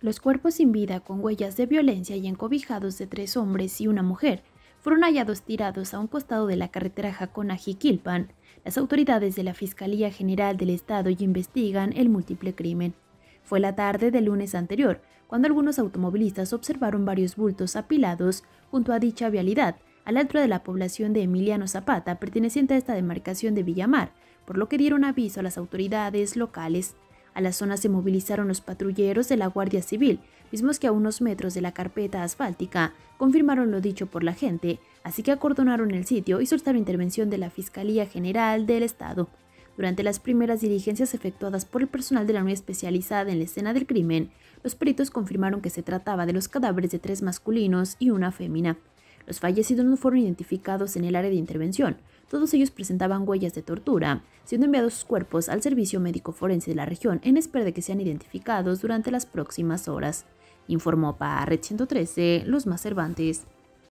Los cuerpos sin vida con huellas de violencia y encobijados de tres hombres y una mujer fueron hallados tirados a un costado de la carretera Jacona-Jiquilpan. Las autoridades de la Fiscalía General del Estado investigan el múltiple crimen. Fue la tarde del lunes anterior, cuando algunos automovilistas observaron varios bultos apilados junto a dicha vialidad, a la altura de la población de Emiliano Zapata, perteneciente a esta demarcación de Villamar, por lo que dieron aviso a las autoridades locales. A la zona se movilizaron los patrulleros de la Guardia Civil, mismos que a unos metros de la carpeta asfáltica confirmaron lo dicho por la gente, así que acordonaron el sitio y soltaron intervención de la Fiscalía General del Estado. Durante las primeras diligencias efectuadas por el personal de la unidad especializada en la escena del crimen, los peritos confirmaron que se trataba de los cadáveres de tres masculinos y una fémina. Los fallecidos no fueron identificados en el área de intervención. Todos ellos presentaban huellas de tortura, siendo enviados sus cuerpos al servicio médico forense de la región en espera de que sean identificados durante las próximas horas. Informó para Red 113 Los Más Cervantes.